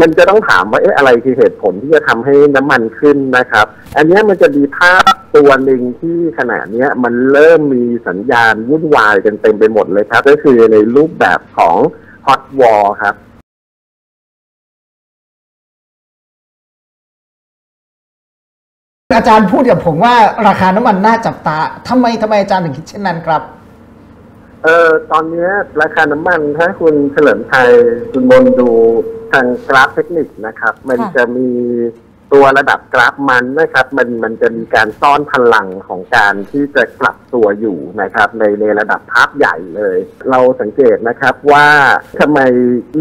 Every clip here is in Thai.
มันจะต้องถามว่าเอ๊ะอะไรคือเหตุผลที่จะทำให้น้ำมันขึ้นนะครับ อันเนี้ยมันจะมีภาพตัวหนึ่งที่ขณะเนี้ยมันเริ่มมีสัญญาณวุ่นวายกันเต็มไปหมดเลยครับ ก็คือในรูปแบบของ hot war ครับอาจารย์พูดกับผมว่าราคาน้ำมันน่าจับตาทำไมทำไมอาจารย์ถึงคิดเช่นนั้นครับเออตอนเนี้ยราคาน้ำมันถ้าคุณเฉลิมชัยคุณมนดู ทางกราฟเทคนิคนะครับ มันค่ะจะมีตัวระดับกราฟมันนะครับ มันมันจะมีการซ่อนพลังของการที่จะกลับตัวอยู่นะครับ ในในระดับภาพใหญ่เลย เราสังเกตนะครับว่าทำไม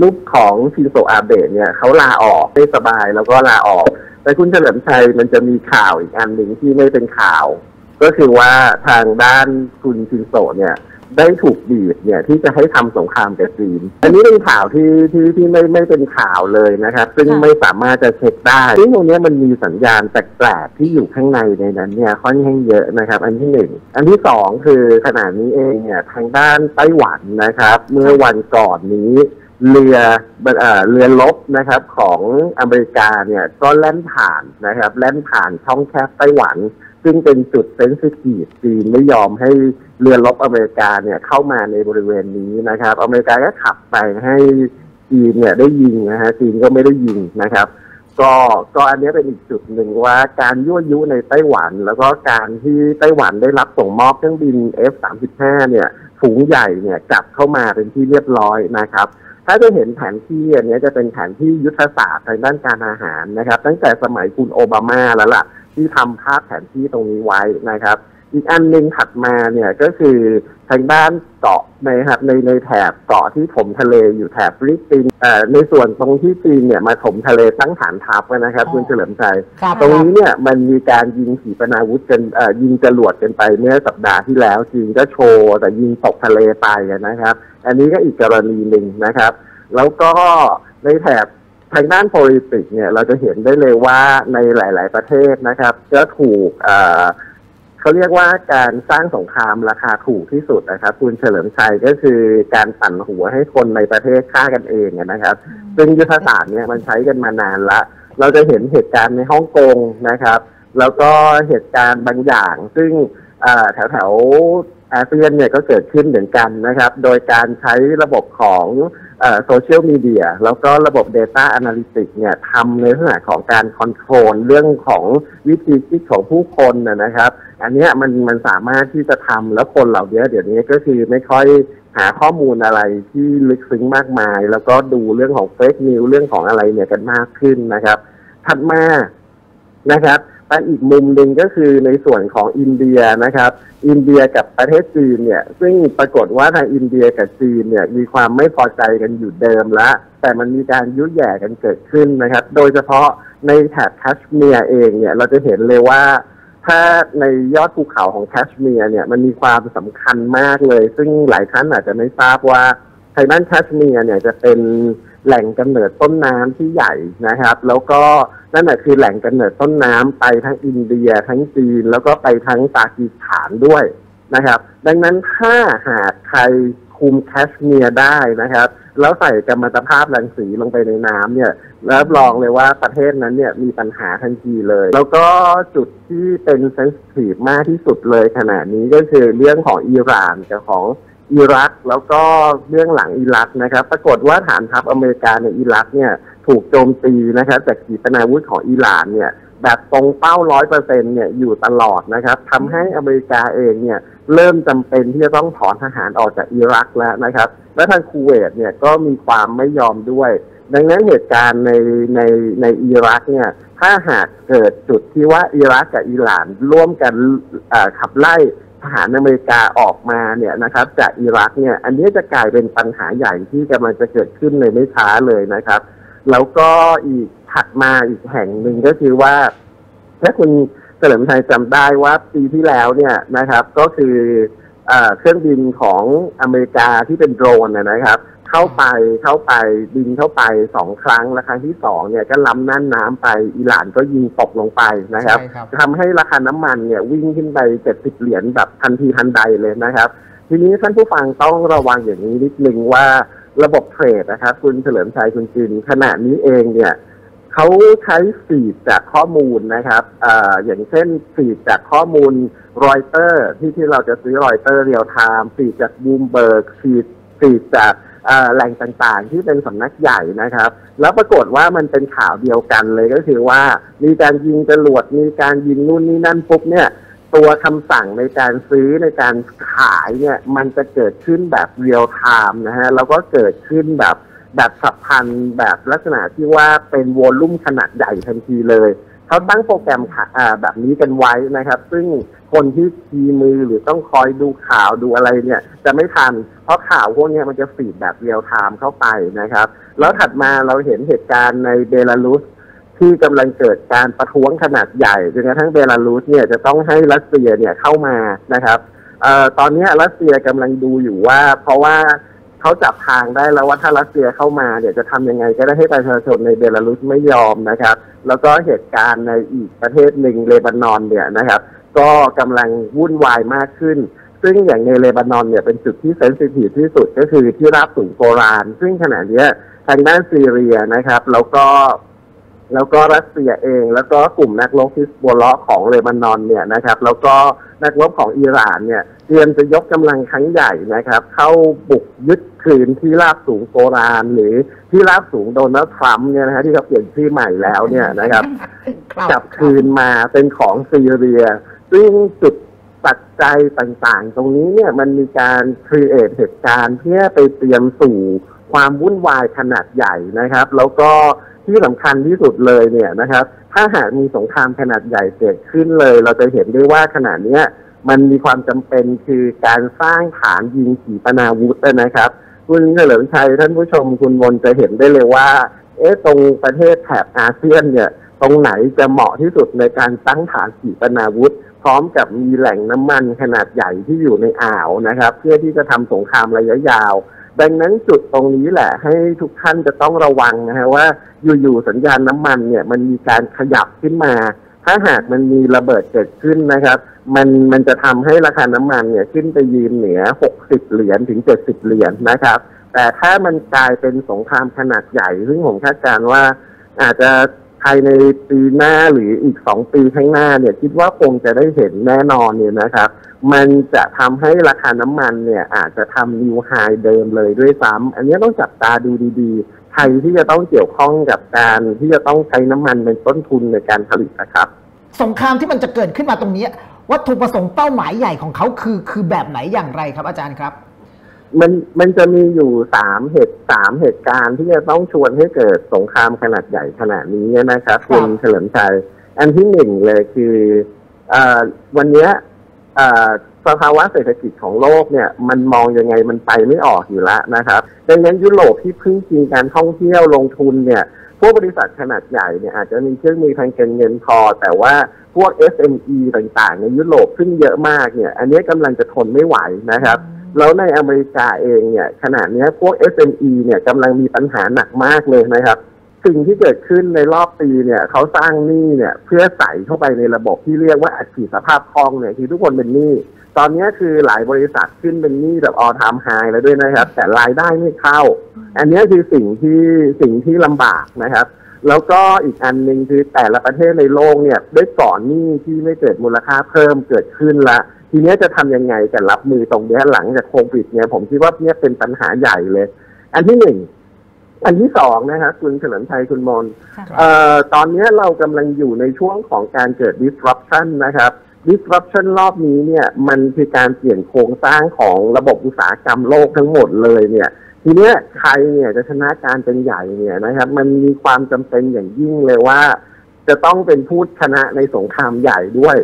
รูปของชินโซอาเบะเนี่ยเขาลาออกไม่สบายแล้วก็ลาออก แต่คุณเฉลิมชัยมันจะมีข่าวอีกอันหนึ่งที่ไม่เป็นข่าว ก็คือว่าทางด้านคุณชินโซเนี่ย ได้ถูกบีบเนี่ยที่จะให้ทำสงครามกับจีน อันนี้เป็นข่าวที่ที่ที่ไม่ไม่เป็นข่าวเลยนะครับ ซึ่งไม่สามารถจะเช็คได้ซึ่งตรงนี้มันมีสัญญาณแปลกๆที่อยู่ข้างในในนั้นเนี่ยค่อนข้างเยอะนะครับ อันที่หนึ่งอันที่สองคือขณะนี้เองเนี่ยทางด้านไต้หวันนะครับ เมื่อวันก่อนนี้เรือเอเรือลบนะครับของอเมริกาเนี่ยก็แล่นผ่านนะครับแล่นผ่านช่องแคบไต้หวัน ซึ่งเป็นจุดเซนซิทีฟจีนไม่ยอมให้เรือรบอเมริกาเนี่ยเข้ามาในบริเวณนี้นะครับ อเมริกาก็ขับไปให้จีนเนี่ยได้ยิงนะฮะจีนก็ไม่ได้ยิงนะครับ ก็ก็อันนี้เป็นอีกจุดหนึ่งว่าการยั่วยุในไต้หวัน แล้วก็การที่ไต้หวันได้รับส่งมอบเครื่องบิน F-35 เนี่ยฝูงใหญ่เนี่ยกลับเข้ามาเป็นที่เรียบร้อยนะครับถ้าจะเห็นแผนที่อันนี้จะเป็นแผนที่ยุทธศาสตร์ทางด้านการอาหารนะครับ ตั้งแต่สมัยคุณโอบามาแล้วล่ะ ที่ทำภาพแผนที่ตรงนี้ไว้นะครับ อีกอันหนึ่งถัดมาเนี่ยก็คือทางด้านเกาะนะครับในในแถบเกาะที่ถมทะเลอยู่แถบฟิลิปปินส์เอ่อในส่วนตรงที่จีนเนี่ยมาถมทะเลตั้งฐานทัพนะครับอ๋อคุณเฉลิมชัยครับตรงนี้เนี่ยมันมีการยิงขีปนาวุธกันเอ่อยิงจรวดกันไปเมื่อสัปดาห์ที่แล้วจีนก็โชว์แต่ยิงตกทะเลไปอะนะครับ อันนี้ก็อีกกรณีหนึ่งนะครับ แล้วก็ในแถบ ทางด้าน politics เนี่ยเราจะเห็นได้เลยว่าในหลาย ๆ ประเทศนะครับ ก็ถูกเอ่อเขาเรียกว่าการสร้างสงครามราคาถูกที่สุดนะครับ คุณเฉลิมชัยก็คือการปั่นหัวให้คนในประเทศฆ่ากันเองอะนะครับ ซึ่งยุทธศาสตร์เนี่ยมันใช้กันมานานละ เราจะเห็นเหตุการณ์ในฮ่องกงนะครับ แล้วก็เหตุการณ์บางอย่าง ซึ่งแถวแถวๆ อาเซียนเนี่ยก็เกิดขึ้นเหมือนกันนะครับ โดยการใช้ระบบของโซเชียลมีเดียแล้วก็ระบบ Data Analytics เนี่ยทำในลักษณะของการคอนโทรลเรื่องของวิธีคิดของผู้คนนะครับ อันนี้มันมันสามารถที่จะทำแล้วคนเหล่านี้เดี๋ยวนี้ก็คือไม่ค่อยหาข้อมูลอะไรที่ลึกซึ้งมากมาย แล้วก็ดูเรื่องของเฟกนิวเรื่องของอะไรเนี่ยกันมากขึ้นนะครับ ถัดมานะครับ ไปอีกมุมหนึ่งก็คือในส่วนของอินเดียนะครับ อินเดียกับประเทศจีนเนี่ย ซึ่งปรากฏว่าทางอินเดียกับจีนเนี่ยมีความไม่พอใจกันอยู่เดิมแล้วแต่มันมีการยุแหย่กันเกิดขึ้นนะครับ โดยเฉพาะในแถบแคชเมียร์เองเนี่ยเราจะเห็นเลยว่า ถ้าในยอดภูเขาของแคชเมียร์เนี่ยมันมีความสำคัญมากเลย ซึ่งหลายท่านอาจจะไม่ทราบว่าทางด้านแคชเมียร์เนี่ยจะเป็น แหล่งกำเนิดต้นน้ำที่ใหญ่นะครับ แล้วก็นั่นแหะคือแหล่งกำเนิดต้นน้ำไปทั้งอินเดียทั้งจีน แล้วก็ไปทั้งปากีสถานด้วยนะครับ ดังนั้นถ้าหากใครคุมแคชเมียร์ได้นะครับ แล้วใส่กัมมันตภาพรังสีลงไปในน้ำเนี่ยรับรองเลยว่าประเทศนั้นเนี่ยมีปัญหาทันทีเลย แล้วก็จุดที่เป็น sensitive มากที่สุดเลยขณะนี้ก็คือเรื่องของอิหร่านกับของ อิรักแล้วก็เรื่องหลังอิรักนะครับ ปรากฏว่าฐานทัพอเมริกาในอิรักเนี่ยถูกโจมตีนะครับจากขีปนาวุธของอิหร่านเนี่ยแบบตรงเป้าร้อยเปอร์เซ็นเนี่ยอยู่ตลอดนะครับทำให้อเมริกาเองเนี่ยเริ่มจำเป็นที่จะต้องถอนทหารออกจากอิรักแล้วนะครับ และทางคูเวตเนี่ยก็มีความไม่ยอมด้วย ดังนั้นเหตุการณ์ในในในอิรักเนี่ยถ้าหากเกิดจุดที่ว่าอิรักกับอิหร่านร่วมกันขับไล่ ทหารอเมริกาออกมาเนี่ยนะครับ จากอิรักเนี่ย อันนี้จะกลายเป็นปัญหาใหญ่ที่กำลังจะเกิดขึ้นในไม่ช้าเลยนะครับ แล้วก็อีกถัดมาอีกแห่งหนึ่งก็คือว่า ถ้าคุณเฉลิมชัยจำได้ว่าปีที่แล้วเนี่ยนะครับ ก็คือเครื่องบินของอเมริกาที่เป็นโดรนนะครับ เข้าไปเข้าไปบินเข้าไปสองครั้งและครั้งที่สองเนี่ยก็ล้ำน่านน้ำไปอิหร่านก็ยิงตกลงไปนะครับใช่ครับ ทำให้ราคาน้ำมันเนี่ยวิ่งขึ้นไปเจ็ดสิบเหรียญแบบทันทีทันใดเลยนะครับ ทีนี้ท่านผู้ฟังต้องระวังอย่างนี้นิดนึงว่าระบบ trade นะครับ คุณเฉลิมชัยคุณจินขณะนี้เองเนี่ยเขาใช้ feed จากข้อมูลนะครับอาอย่างเช่น feed จากข้อมูลรอยเตอร์ที่ที่เราจะซื้อ Reuters real-time feed จาก Bloomberg feed feed จาก แหล่งต่างๆ ที่เป็นสำนักใหญ่นะครับ แล้วปรากฏว่ามันเป็นข่าวเดียวกันเลยก็คือว่า มีการยิงจรวดมีการยิงนู่นนี่นั่นปุ๊บเนี่ยตัวคำสั่งในการซื้อในการขายเนี่ยมันจะเกิดขึ้นแบบ real time นะฮะแล้วก็เกิดขึ้นแบบแบบฉับพลันแบบลักษณะที่ว่าเป็น volume ขนาดใหญ่ทันทีเลยเขาตั้งโปรแกรมแบบนี้กันไว้นะครับ ซึ่ง คนที่คีย์มือหรือต้องคอยดูข่าวดูอะไรเนี่ย จะไม่ทัน เพราะข่าวพวกนี้มันจะ feed แบบ real time เข้าไปนะครับ แล้วถัดมาเราเห็นเหตุการณ์ในเบลารุสที่กำลังเกิดการประท้วงขนาดใหญ่จนกระทั่งเบลารุสเนี่ยจะต้องให้รัสเซียเนี่ยเข้ามานะครับเอ่อตอนนี้รัสเซียกำลังดูอยู่ว่า เพราะว่าเขาจับทางได้แล้วว่าถ้ารัสเซียเข้ามาเนี่ยจะทำยังไงก็ได้ให้ประชาชนในเบลารุสไม่ยอมนะครับ แล้วก็เหตุการณ์ในอีกประเทศหนึ่งเลบานอนเนี่ยนะครับ ก็กำลังวุ่นวายมากขึ้น ซึ่งอย่างในเลบานอนเนี่ยเป็นจุดที่ sensitive ที่สุดก็คือที่ราบสูงโกลานซึ่งขณะนี้ทางด้านซีเรียนะครับ แล้วก็แล้วก็รัสเซียเอง แล้วก็กลุ่มนักรบฮิซบอลเลาะห์ของเลบานอนเนี่ยนะครับ แล้วก็นักรบของอิหร่านเนี่ยเตรียมจะยกกำลังครั้งใหญ่นะครับ เข้าบุกยึดคืนที่ราบสูงโกรานหรือที่ราบสูงโดนัลด์ทรัมป์เนี่ยนะฮะที่เขาเปลี่ยนชื่อใหม่แล้วเนี่ยนะครับจับคืนมาเป็นของซีเรีย ซึ่งจุดปัจจัยต่างๆ ตรงนี้เนี่ยมันมีการครีเอทเหตุการณ์เพื่อไปเตรียมสู่ความวุ่นวายขนาดใหญ่นะครับ แล้วก็ที่สำคัญที่สุดเลยเนี่ยนะครับ ถ้าหากมีสงครามขนาดใหญ่เกิดขึ้นเลย เราจะเห็นได้ว่าขณะเนี้ยมันมีความจำเป็นคือการสร้างฐานยิงขีปนาวุธนะครับคุณเฉลิมชัยท่านผู้ชมคุณมนจะเห็นได้เลยว่า เอ๊ะตรงประเทศแถบอาเซียนเนี่ย ตรงไหนจะเหมาะที่สุดในการตั้งฐานขีปนาวุธ พร้อมกับมีแหล่งน้ำมันขนาดใหญ่ที่อยู่ในอ่าวนะครับ เพื่อที่จะทำสงครามระยะยาว ดังนั้นจุดตรงนี้แหละ ให้ทุกท่านจะต้องระวังนะฮะว่าอยู่ๆสัญญาณน้ำมันเนี่ยมันมีการขยับขึ้นมา ถ้าหากมันมีระเบิดเกิดขึ้นนะครับ มันมันจะทำให้ราคาน้ำมันเนี่ยขึ้นไปยืนเหนือ 60 เหรียญถึง 70 เหรียญนะครับ แต่ถ้ามันกลายเป็นสงครามขนาดใหญ่ ซึ่งผมคาดการณ์ว่าอาจจะ ภายในปีหน้าหรืออีกสองปีข้างหน้าเนี่ย คิดว่าคงจะได้เห็นแน่นอนเนี่ยนะครับ มันจะทำให้ราคาน้ำมันเนี่ย อาจจะทำนิวไฮเดิมเลยด้วยซ้ำอันนี้ต้องจับตาดูดีๆ ใครที่จะต้องเกี่ยวข้องกับการที่จะต้องใช้น้ำมันเป็นต้นทุนในการผลิตนะครับ สงครามที่มันจะเกิดขึ้นมาตรงนี้ วัตถุประสงค์เป้าหมายใหญ่ของเขาคือคือแบบไหนอย่างไรครับอาจารย์ครับ มันมันจะมีอยู่สามเหตุสามเหตุการณ์ที่จะต้องชวนให้เกิดสงครามขนาดใหญ่ขนาดนี้นะครับคุณเฉลิมชัย อันที่หนึ่งเลยคืออวันนี้สภาวะเศรษฐกิจของโลกเนี่ย มันมองยังไงมันไปไม่ออกอยู่แล้วนะครับดังนั้นยุโรปที่พึ่งพิงการท่องเที่ยวลงทุนเนี่ยพวกบริษัทขนาดใหญ่เนี่ยอาจจะมีเครื่องมือทางการเงินพอ แต่ว่าพวก SME ต่างๆ ในยุโรปซึ่งเยอะมากเนี่ย อันนี้กำลังจะทนไม่ไหวนะครับ แล้วในอเมริกาเองเนี่ยขณะนี้พวก SME เนี่ยกำลังมีปัญหาหนักมากเลยนะครับ สิ่งที่เกิดขึ้นในรอบปีเนี่ยเขาสร้างหนี้เนี่ยเพื่อใส่เข้าไปในระบบที่เรียกว่าอัตราสภาพคล่องเนี่ยคือทุกคนเป็นหนี้ตอนนี้คือหลายบริษัทขึ้นเป็นหนี้แบบออทามไฮแล้วด้วยนะครับ แต่รายได้ไม่เข้า อันนี้คือสิ่งที่สิ่งที่ลำบากนะครับ แล้วก็อีกอันหนึ่งคือแต่ละประเทศในโลกเนี่ยได้ก่อนหนี้ที่ไม่เกิดมูลค่าเพิ่มเกิดขึ้นละ ทีนี้จะทำยังไงกันรับมือตรงนี้หลังจากโควิดเนี่ยผมคิดว่าเนี่ยเป็นปัญหาใหญ่เลย อันที่หนึ่งอันที่สองนะครับคุณเฉลิมชัยคุณมนเอ่อตอนนี้เรากำลังอยู่ในช่วงของการเกิด disruption นะครับ disruption รอบนี้เนี่ย มันคือการเปลี่ยนโครงสร้างของระบบอุตสาหกรรมโลกทั้งหมดเลยเนี่ย ทีเนี้ยใครเนี่ยจะชนะการเป็นใหญ่เนี่ยนะครับ มันมีความจำเป็นอย่างยิ่งเลยว่า จะต้องเป็นผู้ชนะในสงครามใหญ่ด้วย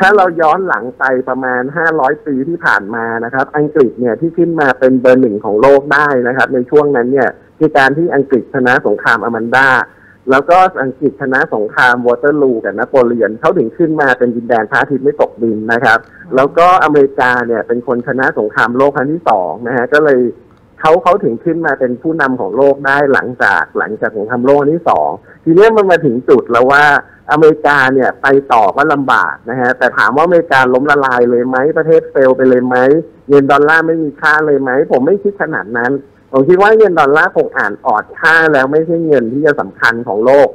ถ้าเราย้อนหลังไปประมาณ 500 ปีที่ผ่านมานะครับ อังกฤษเนี่ยที่ขึ้นมาเป็นเบอร์หนึ่งของโลกได้นะครับ ในช่วงนั้นเนี่ยคือการที่อังกฤษชนะสงครามอแมนดาแล้วก็อังกฤษชนะสงครามวอเตอร์ลูกับนโปเลียนเขาถึงขึ้นมาเป็นดินแดนพระอาทิตย์ไม่ตกดินนะครับ แล้วก็อเมริกาเนี่ยเป็นคนชนะสงครามโลกครั้งที่สองนะฮะก็เลยเขาเขาถึงขึ้นมาเป็นผู้นำของโลกได้หลังจากหลังจากสงครามโลกที่สองทีนี้มันมาถึงจุดแล้วว่า อเมริกาเนี่ยไปต่อก็ลำบากนะฮะแต่ถามว่าอเมริกาล้มละลายเลยไหมประเทศเฟลไปเลยไหมเงินดอลลาร์ไม่มีค่าเลยไหมผมไม่คิดขนาดนั้น ผมคิดว่าเงินดอลลาร์คงอ่าอ่อนค่าแล้วไม่ใช่เงินที่จะสำคัญของโลก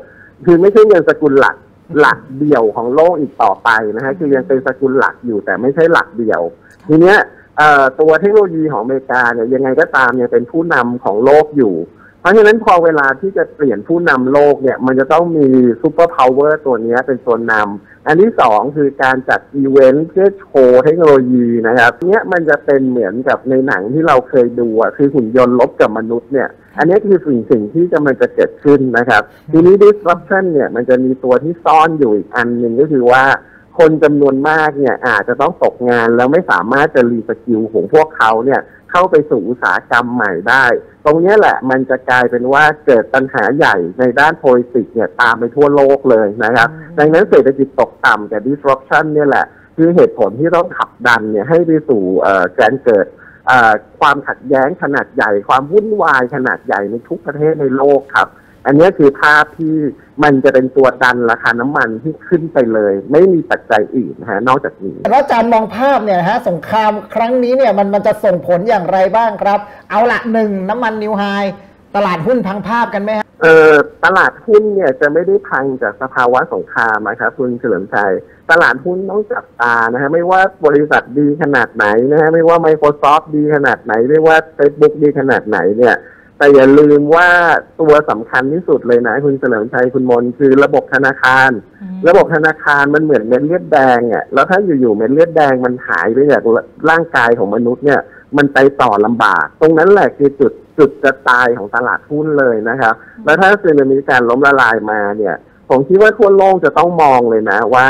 คือไม่ใช่เงินสกุลหลักหลักเดี่ยวของโลกอีกต่อไปนะฮะคือยังเป็นสกุลหลักอยู่แต่ไม่ใช่หลักเดี่ยว ทีเนี้ยตัวเทคโนโลยีของอเมริกาเนี่ยยังไงก็ตามยังเป็นผู้นำของโลกอยู่ เพราะฉะนั้นพอเวลาที่จะเปลี่ยนผู้นำโลกเนี่ย มันจะต้องมี superpower ตัวนี้เป็นตัวนำอันที่สองคือการจัดอีเวนต์เพื่อโชว์เทคโนโลยีนะครับเนี้ยมันจะเป็นเหมือนกับในหนังที่เราเคยดูอะคือหุ่นยนต์รบกับมนุษย์เนี่ย อันนี้คือสิ่งสิ่งที่จะมันจะเกิดขึ้นนะครับ ทีนี้ disruption เนี่ยมันจะมีตัวที่ซ่อนอยู่อีกอันหนึ่งก็คือว่าคนจำนวนมากเนี่ยอาจจะต้องตกงานแล้วไม่สามารถจะรีสกิลของพวกเขาเนี่ย เข้าไปสู่อุตสาหกรรมใหม่ได้ ตรงเนี้ยแหละมันจะกลายเป็นว่าเกิดปัญหาใหญ่ในด้าน politics เนี่ยตามไปทั่วโลกเลยนะครับ ดังนั้นเศรษฐกิจตกต่ำกับ disruption เนี่ยแหละ คือเหตุผลที่ต้องขับดันเนี่ยให้ไปสู่เอ่อการเกิดเอ่อความขัดแย้งขนาดใหญ่ ความวุ่นวายขนาดใหญ่ในทุกประเทศในโลกครับ อันนี้คือภาพที่มันจะเป็นตัวดันราคาน้ำมันที่ขึ้นไปเลย ไม่มีปัจจัยอื่นนะฮะนอกจากนี้แล้วอาจารย์มองภาพเนี่ยนะฮะสงครามครั้งนี้เนี่ยมันมันจะส่งผลอย่างไรบ้างครับ เอาละหนึ่งน้ำมันนิวไฮตลาดหุ้นพังภาพกันไหมฮะเอ่อตลาดหุ้นเนี่ยจะไม่ได้พังจากสภาวะสงครามนะครับคุณเฉลิมชัยตลาดหุ้นต้องจับตานะฮะไม่ว่าบริษัทดีขนาดไหนนะฮะไม่ว่า Microsoft ดีขนาดไหน ไม่ว่า Facebook ดีขนาดไหนเนี่ย แต่อย่าลืมว่าตัวสำคัญที่สุดเลยนะ คุณเฉลิมชัยคุณมนคือระบบธนาคาร ระบบธนาคารมันเหมือนเม็ดเลือดแดงอะแล้วถ้าอยู่ๆเม็ดเลือดแดงมันหายไปจากร่างกายของมนุษย์เนี่ย มันไปต่อลำบาก ตรงนั้นแหละคือจุดจุดจะตายของตลาดหุ้นเลยนะครับ แล้วถ้าสึนามิการล้มละลายมาเนี่ย ผมคิดว่าทั่วโลกจะต้องมองเลยนะว่า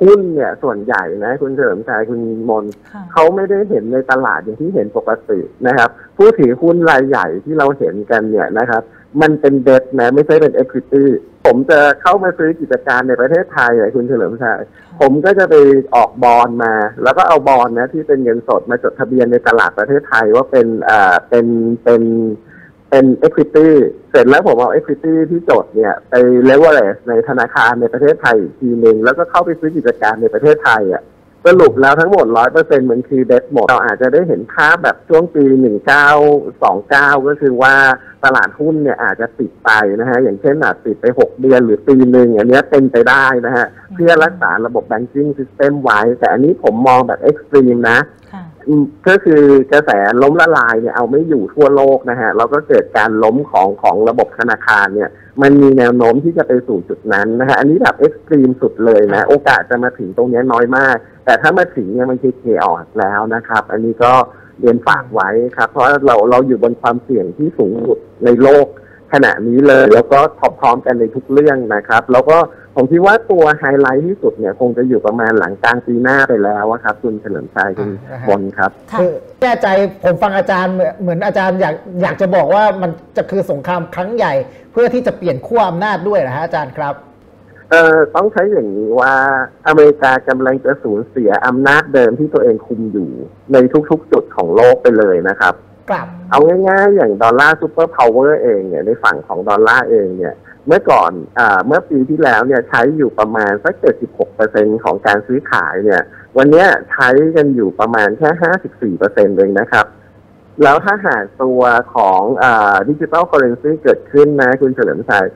หุ้นเนี่ยส่วนใหญ่นะคุณเฉลิมชัยคุณมนค่ะเขาไม่ได้เห็นในตลาดอย่างที่เห็นปกตินะครับ ผู้ถือหุ้นรายใหญ่ที่เราเห็นกันเนี่ยนะครับ มันเป็นเดบนะไม่ใช่เป็น equity ผมจะเข้ามาซื้อกิจการในประเทศไทยอะคุณเฉลิมชัยผมก็จะไปออกบอลมา แล้วก็เอาบอลนะที่เป็นเงินสดมาจดทะเบียนในตลาดประเทศไทยว่าเป็นอ่าเป็นเป็น เป็น equity เสร็จแล้วผมเอา equity ที่จดเนี่ยไป leverage ในธนาคารในประเทศไทยอีกทีหนึ่งแล้วก็เข้าไปซื้อกิจการในประเทศไทยอะสรุปแล้วทั้งหมดร้อยเปอร์เซ็นต์มันคือเดสหมด เราอาจจะได้เห็นภาพแบบช่วงปีหนึ่งเก้าสองเก้าก็คือว่าตลาดหุ้นเนี่ยอาจจะปิดไปนะฮะ อย่างเช่นอาจปิดไปหกเดือนหรือปีหนึ่งอันนี้เป็นไปได้นะฮะ เพื่อรักษาระบบ banking system ไว้ แต่อันนี้ผมมองแบบเอ็กซ์ตรีมนะ ก็คือกระแสล้มละลายเนี่ยเอาไม่อยู่ทั่วโลกนะฮะแล้วก็เกิดการล้มของของระบบธนาคารเนี่ย มันมีแนวโน้มที่จะไปสู่จุดนั้นนะฮะอันนี้แบบ extreme สุดเลยนะ โอกาสจะมาถึงตรงนี้น้อยมาก แต่ถ้ามาถึงเนี่ยมันคือ chaos แล้วนะครับ อันนี้ก็เรียนฝากไว้ครับ เพราะเราเราอยู่บนความเสี่ยงที่สูงสุดในโลกขณะนี้เลย แล้วก็พร้อมๆกันในทุกเรื่องนะครับ แล้วก็ ผมคิดว่าตัวไฮไลท์ที่สุดเนี่ยคงจะอยู่ประมาณหลังกลางปีหน้าไปแล้วอะครับ คุณเฉลิมชัยคุณมนครับค่ะคือแน่ใจผมฟังอาจารย์เหมือนเหมือนอาจารย์อยากอยากจะบอกว่ามันจะคือสงครามครั้งใหญ่ เพื่อที่จะเปลี่ยนขั้วอำนาจด้วยนะฮะอาจารย์ครับเอ่อต้องใช้อย่างนี้ว่าอเมริกากำลังจะสูญเสียอำนาจเดิมที่ตัวเองคุมอยู่ ในทุกๆ จุดของโลกไปเลยนะครับกลับ เอาง่ายๆ อย่างดอลลาร์ superpower เองเนี่ยในฝั่งของดอลลาร์เองเนี่ย เมื่อก่อนอเมื่อปีที่แล้วเนี่ยใช้อยู่ประมาณสัก 76%ของการซื้อขายเนี่ย วันนี้ใช้กันอยู่ประมาณแค่ 54%เองนะครับ แล้วถ้าหากตัวของดิจิ t a ลเคอเรนซีเกิดขึ้นนะ คุณเฉลิมชัย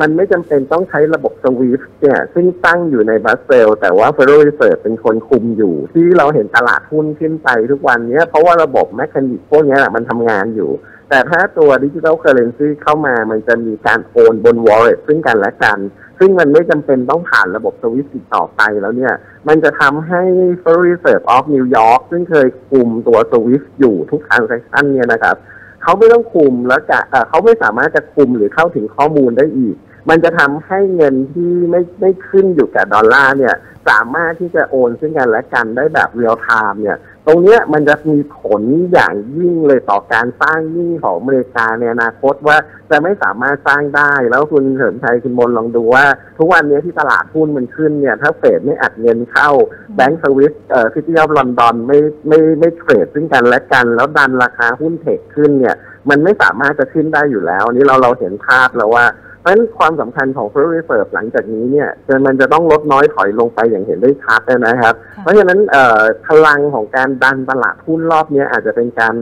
มันไม่จำเป็นต้องใช้ระบบ SWIFT เนี่ย ซึ่งตั้งอยู่ในบรัสเซลแต่ว่า Federal Reserve เป็นคนคุมอยู่ ที่เราเห็นตลาดหุ้นขึ้นไปทุกวันเนี้ยเพราะว่าระบบ mechanic พวกเนี้ยมันทำงานอยู่ แต่ถ้าตัวดิจิ t a ลเคอเรนซีเข้ามามันจะมีการโอนบน wallet ซึ่งกันและกัน ซึ่งมันไม่จำเป็นต้องผ่านระบบ SWIFT ต่อไปแล้วเนี่ย มันจะทำให้ Federal Reserve of New York ซึ่งเคยคุมตัว SWIFT อยู่ทุก transaction เนี่ยนะครับเขาไม่ต้องคุมแล้วจะเอ่อเขาไม่สามารถจะคุมหรือเข้าถึงข้อมูลได้อีก มันจะทำให้เงินที่ไม่ไม่ขึ้นอยู่กับดอลลาร์เนี่ย สามารถที่จะโอนซึ่งกันและกันได้แบบ real time เนี่ย ตรงเนี้ยมันจะมีผลอย่างยิ่งเลยต่อการสร้างหนี้ของอเมริกาในอนาคตว่าจะไม่สามารถสร้างได้ แล้วคุณเฉลิมชัยคุณมนลองดูว่า ทุกวันนี้ที่ตลาดหุ้นมันขึ้นเนี่ยถ้าเฟดไม่อัดเงินเข้าแบงก์สวิสเอ่อ City of London ไม่ไม่ไม่ trade ซึ่งกันและกัน แล้วดันราคาหุ้น tech ขึ้นเนี่ย มันไม่สามารถจะขึ้นได้อยู่แล้วอันนี้เราเราเห็นภาพแล้วว่า เพราะฉะนั้นความสำคัญของ Federal Reserve หลังจากนี้เนี่ยจะมันจะต้องลดน้อยถอยลงไปอย่างเห็นได้ชัดนะครับค่ะเพราะฉะนั้นเอ่อพลังของการดันตลาดหุ้นรอบเนี้ยอาจจะเป็นการ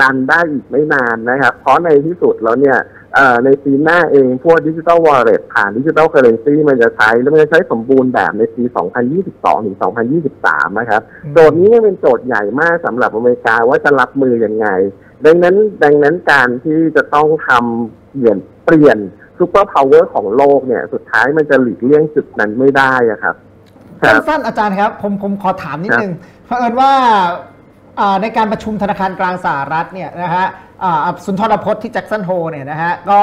ดันได้อีกไม่นานนะครับ เพราะในที่สุดแล้วเนี่ยเอ่อในปีหน้าเองพวกดิจิ t a ลวอลเล็ตผ่านดิจิ t a ลเคอร์เรนซีมันจะใช้ แล้วมันจะใช้สมบูรณ์แบบในปี 2022 ถึง 2023 นะครับอืมโจทย์นี้เนี่ยเป็นโจทย์ใหญ่มากสำหรับอเมริกาว่าจะรับมือยังไง ดังนั้นดังนั้นการที่จะต้องทำเปลี่ยนเปลี่ยน superpower ของโลกเนี่ย สุดท้ายมันจะหลีกเลี่ยงจุดนั้นไม่ได้อะครับครับสั้นๆอาจารย์ครับ ผมผมขอถามนิดครับนึงเผอิญว่าอ่าในการประชุมธนาคารกลางสหรัฐเนี่ยนะฮะอ่าสุนทรพจน์ที่แจ็คสันโฮลเนี่ยนะฮะก็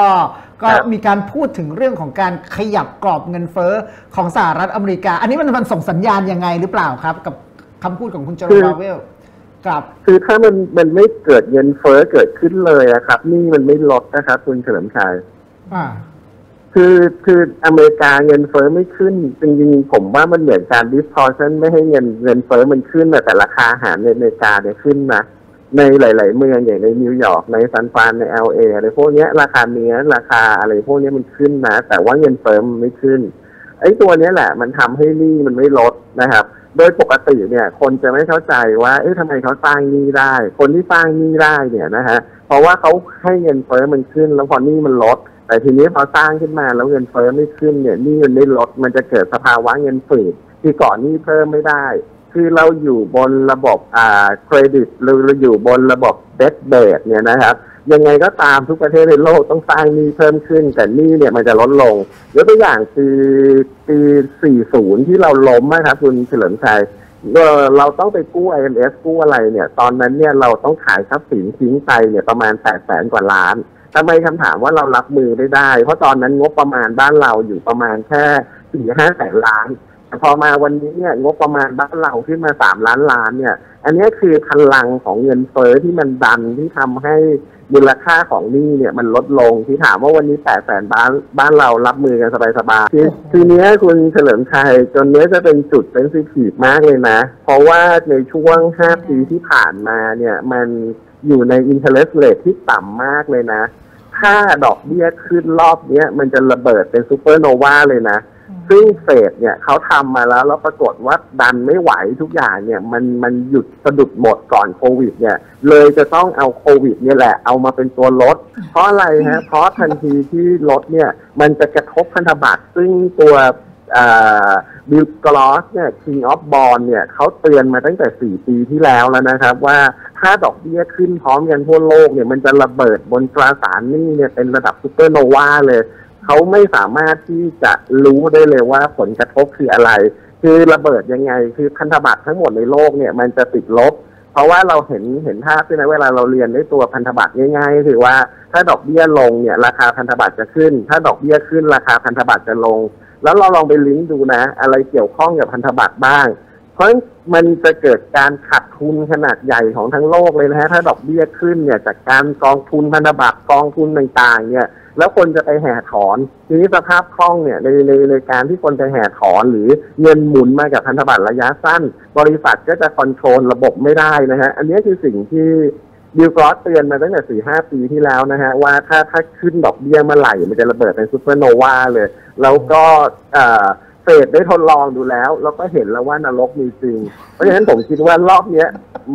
ก็ครับมีการพูดถึงเรื่องของการขยับกรอบเงินเฟ้อของสหรัฐอเมริกา อันนี้มันมันส่งสัญญาณยังไงหรือเปล่าครับ กับคำพูดของคุณเจอโรม พาวเวลครับ คือถ้ามันมันไม่เกิดเงินเฟ้อเกิดขึ้นเลยอะครับหนี้มันไม่ลดนะครับ คุณเฉลิมชัยอ่า คือคืออเมริกาเงินเฟ้อไม่ขึ้น จริงๆผมว่ามันเหมือนการ distortion ไม่ให้เงินเงินเฟ้อมันขึ้นแต่ราคาอาหารในอเมริกาเนี่ยขึ้นนะในหลาย ๆ เมืองอย่างในนิวยอร์กในซานฟรานใน LA ออะไรพวกนี้ราคาเนื้อราคาอะไรพวกนี้มันขึ้นนะ แต่ว่าเงินเฟ้อมันไม่ขึ้นไอ้ตัวนี้แหละ มันทำให้หนี้มันไม่ลดนะครับ โดยปกติเนี่ย คนจะไม่เข้าใจว่า เอ๊ะทำไมเขาสร้างหนี้ได้ คนที่สร้างหนี้ได้เนี่ยนะฮะเพราะว่าเขาให้เงินเฟ้อมันขึ้นแล้วพอหนี้มันลด แต่ทีนี้พอสร้างขึ้นมาแล้วเงินเฟ้อไม่ขึ้นเนี่ยนี้มันไม่ลดมันจะเกิดสภาวะเงินฝืดที่ก่อนนี้เพิ่มไม่ได้ คือเราอยู่บนระบบอ่าเครดิตหรือเราอยู่บนระบบเดบเบดเนี่ยนะครับยังไงก็ตามทุกประเทศในโลกต้องสร้างหนี้เพิ่มขึ้น แต่หนี้เนี่ยมันจะลดลงยกตัวอย่างปีปี 40 ที่เราล้มนะครับคุณเฉลิมชัยเอ่อเราต้องไปกู้ IMF กู้อะไรเนี่ย ตอนนั้นเนี่ยเราต้องขายทรัพย์สินทิ้งไปเนี่ยประมาณ8แสนกว่าล้าน ทำไมคำถามว่าเรารับมือได้ได้ เพราะตอนนั้นงบประมาณบ้านเราอยู่ประมาณแค่สี่ห้าแสนล้านแต่พอมาวันนี้เนี่ยงบประมาณบ้านเราขึ้นมาสามล้านล้านเนี่ย อันนี้คือพลังของเงินเฟ้อที่มันดันที่ทำให้มูลค่าของหนี้เนี่ยมันลดลงที่ถามว่าวันนี้แปดแสนบ้านบ้านเรารับมือกันสบายๆคือทีนี้คุณเฉลิมชัยจนเนี้ยจะเป็นจุดเซนซิทีฟมากเลยนะ เพราะว่าในช่วงห้าปีที่ผ่านมาเนี่ยมันอยู่ใน interest rate ที่ต่ำมากเลยนะ ถ้าดอกเบี้ยขึ้นรอบเนี้ยมันจะระเบิดเป็นซูเปอร์โนวาเลยนะ ซึ่งเฟดเนี่ยเขาทำมาแล้ว แล้วปรากฏว่าดันไม่ไหวทุกอย่างเนี่ย มันมันหยุดสะดุดหมดก่อนโควิด เนี่ย เลยจะต้องเอาโควิด เนี่ยแหละ เอามาเป็นตัวลด เพราะอะไรฮะ เพราะทันทีที่ลดเนี่ย มันจะกระทบพันธบัตรซึ่งตัว บิลกลอสเนี่ย King of Bond เนี่ยเขาเตือนมาตั้งแต่ 4 ปีที่แล้วแล้วนะครับ ว่าถ้าดอกเบี้ยขึ้นพร้อมกันทั่วโลกเนี่ยมันจะระเบิดบนตราสารนี้เนี่ยเป็นระดับซูเปอร์โนวาเลยเขาไม่สามารถที่จะรู้ได้เลยว่าผลกระทบคืออะไร คือระเบิดยังไง คือพันธบัตรทั้งหมดในโลกเนี่ยมันจะติดลบ เพราะว่าเราเห็นเห็นภาพใช่ไหมเวลาเราเรียนในตัวพันธบัตรง่ายๆคือว่าถ้าดอกเบี้ยลงเนี่ยราคาพันธบัตรจะขึ้น ถ้าดอกเบี้ยขึ้นราคาพันธบัตรจะลง แล้วเราลองไปลิงก์ดูนะ อะไรเกี่ยวข้องกับพันธบัตรบ้าง เพราะมันจะเกิดการขาดทุนขนาดใหญ่ของทั้งโลกเลยนะฮะถ้าดอกเบี้ยขึ้นเนี่ยจากการกองทุนพันธบัตรกองทุนต่างๆ เนี่ย แล้วคนจะไปแห่ถอนทีนี้สภาพคล่องเนี่ยในในในการที่คนจะแห่ถอนหรือเงินหมุนมากับพันธบัตรระยะสั้น บริษัทก็จะคอนโทรลระบบไม่ได้นะฮะอันนี้คือสิ่งที่ บิลกรอสเตือนมาตั้งแต่สี่ห้าปีที่แล้วนะฮะ ว่าถ้าถ้าขึ้นดอกเบี้ยเมื่อไหร่ มันจะระเบิดเป็นซูเปอร์โนวาเลย แล้วก็อ่า เฟดได้ทดลองดูแล้วแล้วก็เห็นแล้วว่านรกมีจริง เพราะฉะนั้นผมคิดว่ารอบเนี้ย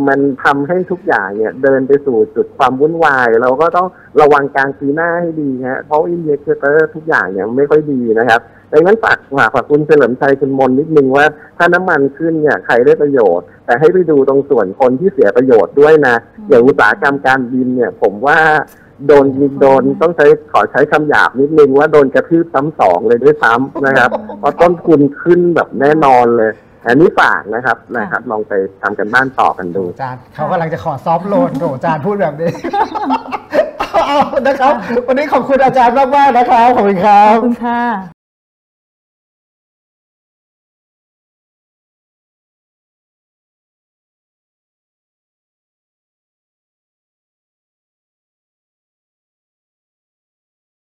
มันทำให้ทุกอย่างเนี่ยเดินไปสู่จุดความวุ่นวาย เราก็ต้องระวังกางปีหน้าให้ดีฮะเพราะอินเดียเตอร์ทุกอย่างเนี่ยไม่ค่อยดีนะครับดังนั้นฝากฝากคุณเฉลิมชัยคุณมนนิดนึงว่า ถ้าน้ำมันขึ้นเนี่ยใครได้ประโยชน์ แต่ให้ไปดูตรงส่วนคนที่เสียประโยชน์ด้วยนะอย่างอุตสาหกรรมการบินเนี่ย ผมว่า โดนโดนต้องใช้ขอใช้คำหยาบนิดนึงว่าโดนกระทืบซ้ำสองเลยด้วยซ้ำนะครับเพราะต้นทุนขึ้นแบบแน่นอนเลย อันนี้ฝากนะครับนะครับลองไปทำกันบ้านต่อกันดูอาจารย์เขากำลังจะขอซอฟต์โลนโถอาจารย์พูดแบบนี้เอานะครับ วันนี้ขอบคุณอาจารย์มากๆนะครับขอบคุณครัขบอบคุณค่ะ